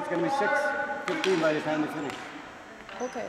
it's going to be 6.15 by the time we finish. Okay.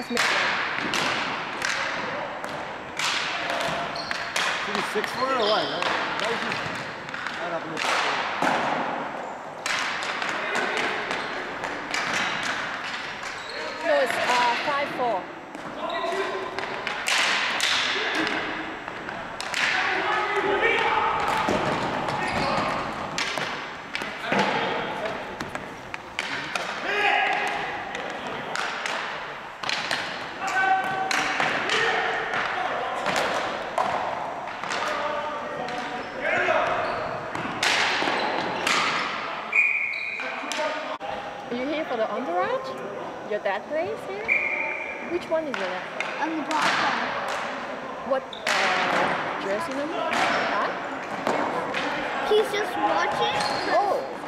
Let's it. Should be six four or what? That, that was just right up in the No, it's uh, 5-4. Are you here for the entourage? Your here? Which one is it? On the bottom. What uh, jersey number? Huh? He's just watching. Oh.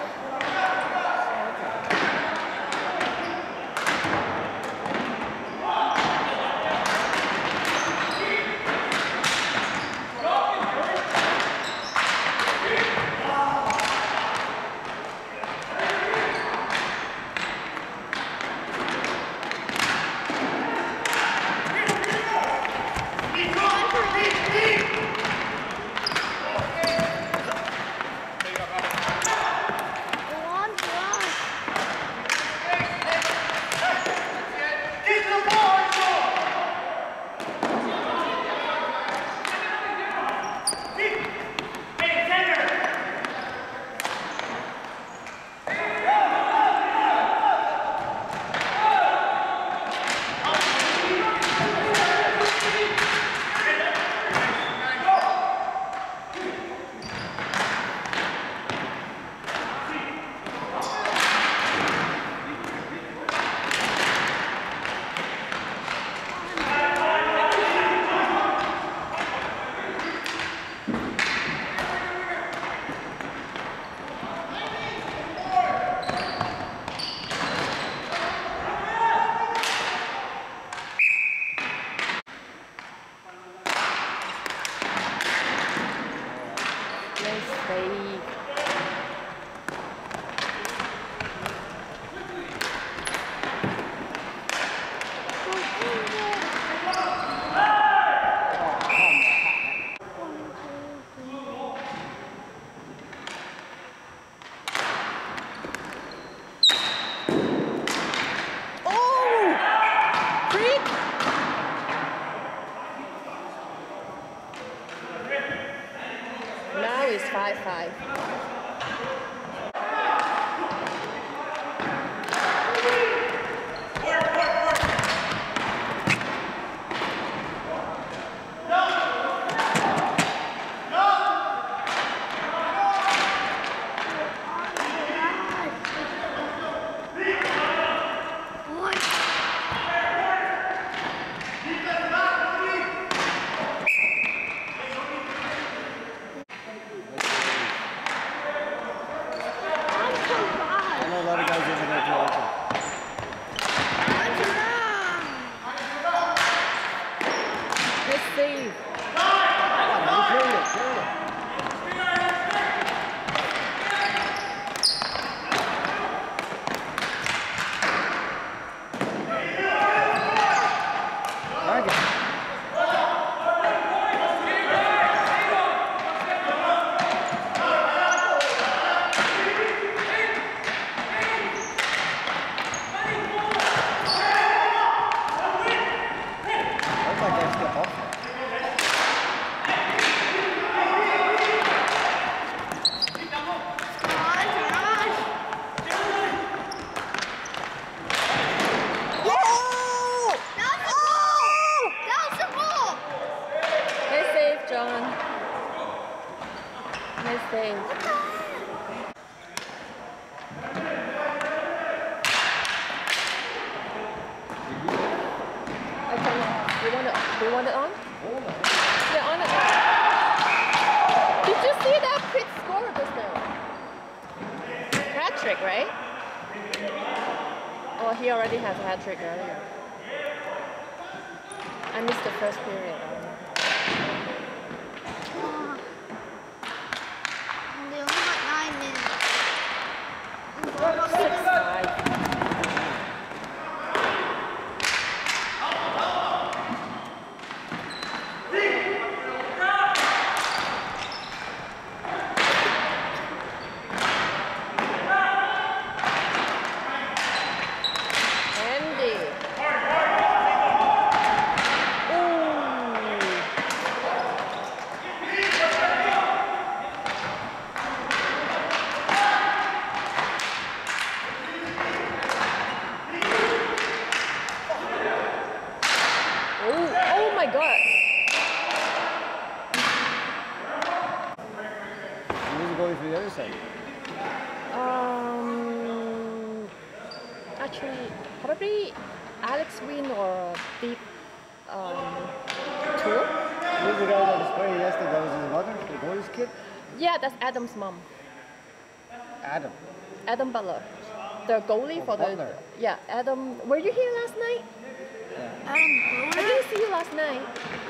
John. Nice it? Do you want it on? Yeah, on it. Did you see that quick score just now? Catch trick, right? Oh, he already has a hat trick earlier. I missed the first period. Six five. Alex Win or Deep um, Tour. Who's the guy that was playing yesterday? That was his mother, the goalie's kid? Yeah, that's Adam's mom, Adam. Adam Butler, the goalie Oh, for the. Yeah, Adam. Were you here last night? Adam I didn't see you last night.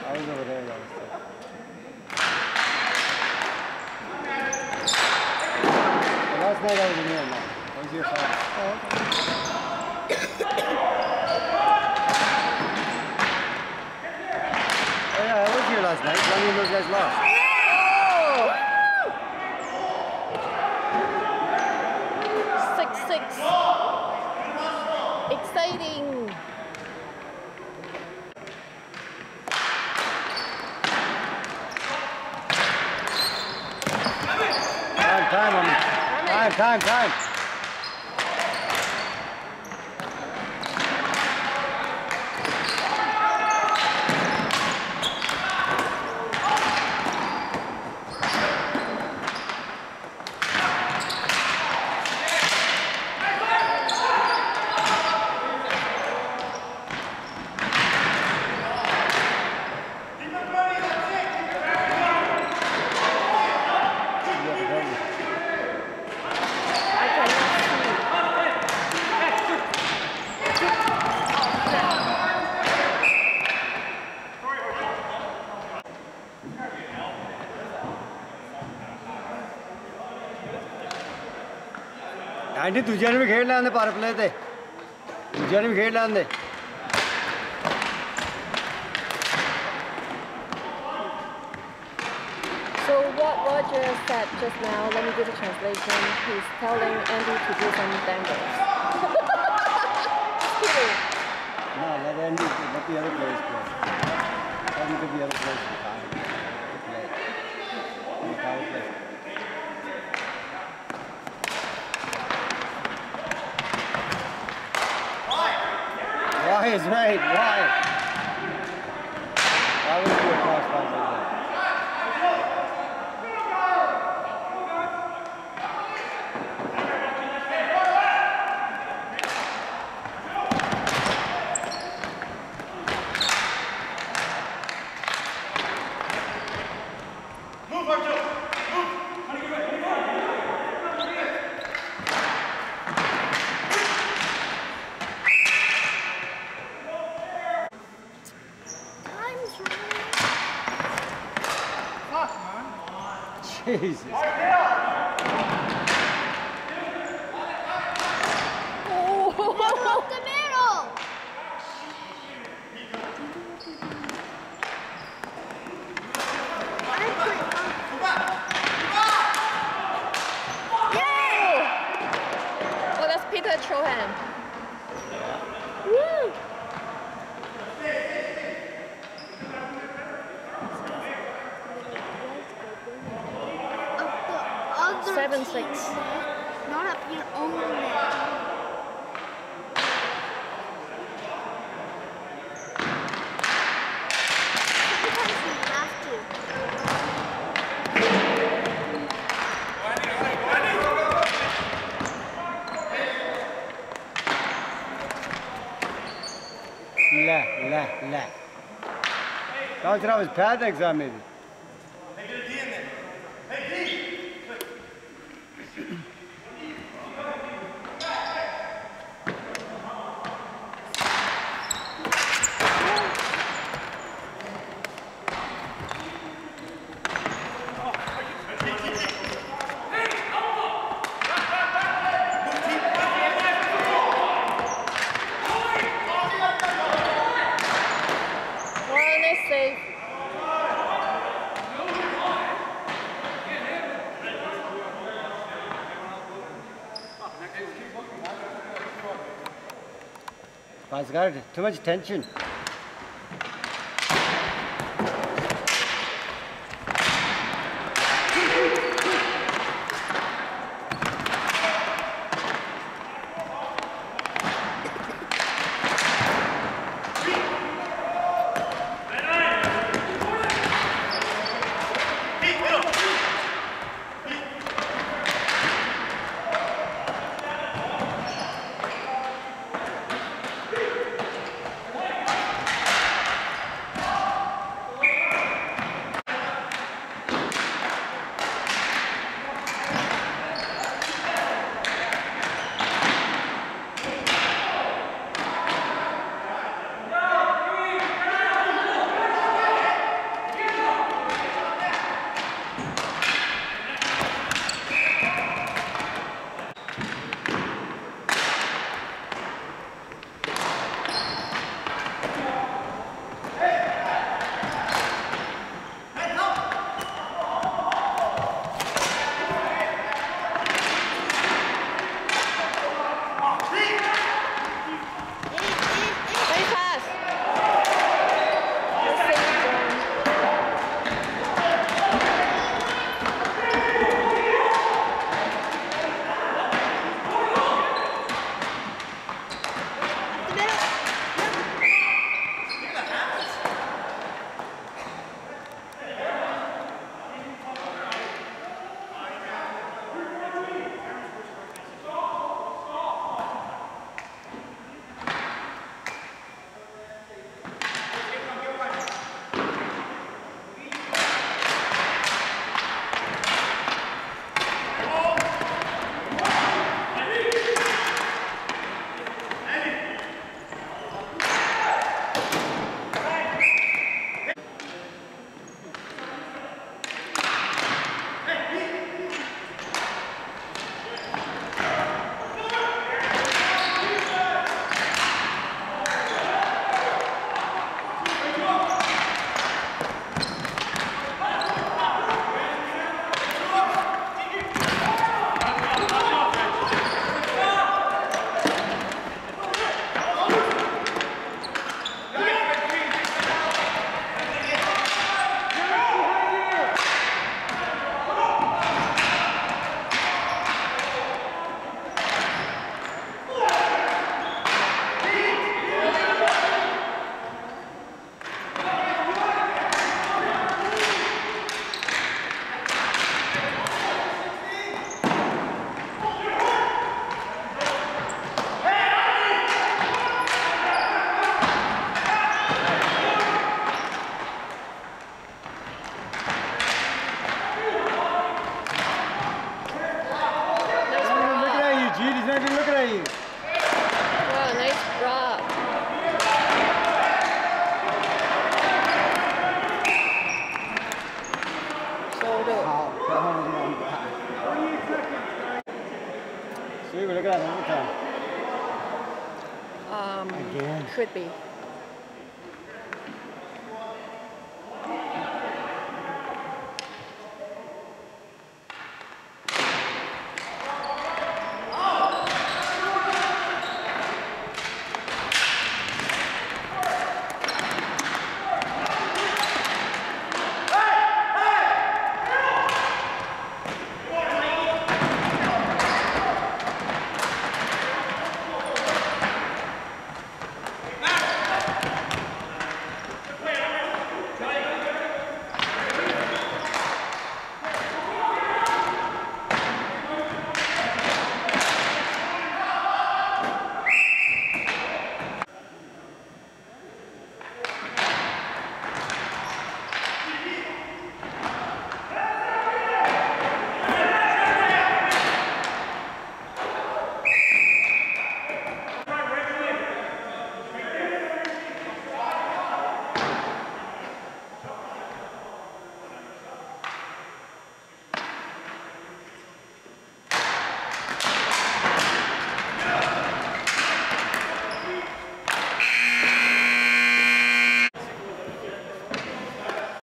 I was over there last time. Last night I was in here, man. I was here Friday. Oh, okay. Oh yeah, I was here last night. Johnny and those guys lost. Six six. Exciting. Time, time. Time, time, time. Aunty ਦੂਜਿਆਂ ਨੂੰ ਵੀ ਖੇਡ ਲੈਣ ਦੇ ਪਰ play ਤੇ ਦੂਜਿਆਂ ਨੂੰ ਵੀ ਖੇਡ ਲੈਣ ਦੇ So what Roger said just now, let me do the translation. He's telling Andy to do some dangles. Kidding. No, let Andy, let the other players play. Let them give the other players some time to play. Is right? Why would you do a cross pass like that? Time's running. Jesus. Oh, Peter Trohan. Woo! Up the other Seven, team's six. Not up your own net. Sometimes you have to. La, la, la. Pass guard, too much tension. See, looking at it every time. Um, Again. could be.